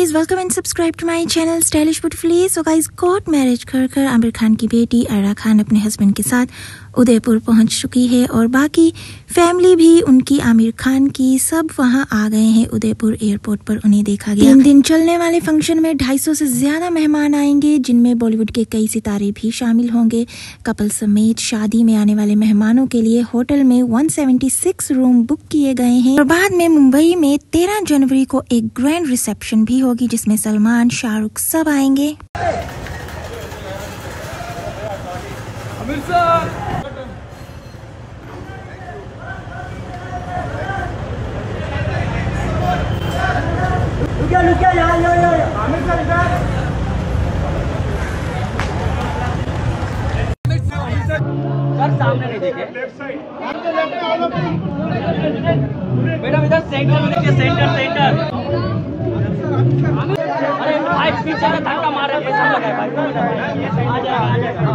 Guys welcome and subscribe to my channel stylish beautifully so guys court marriage कर कर आमिर खान की बेटी अरा खान अपने हस्बैंड के साथ उदयपुर पहुँच चुकी है और बाकी फैमिली भी उनकी आमिर खान की सब वहाँ आ गए हैं। उदयपुर एयरपोर्ट पर उन्हें देखा गया। तीन दिन चलने वाले फ़ंक्शन में 250 से ज़्यादा मेहमान आएँगे जिनमें बॉलीवुड के कई सितारे भी शामिल होंगे। कपल समेत शादी में आने वाले मेहमानों के लिए होटल में 176 रूम बुक किए गए हैं। और बाद में मुंबई में 13 जनवरी को एक ग्रैंड रिसेप्शन भी होगी जिसमें सलमान शाहरुख सब आएँगे। सामने नहीं देखे मैडम इधर सेंटर में देखिए सेंटर सेंटर अरे भाई पीछे धक्का मार रहा है। पैसा लगा भाई आ जाए आ जाए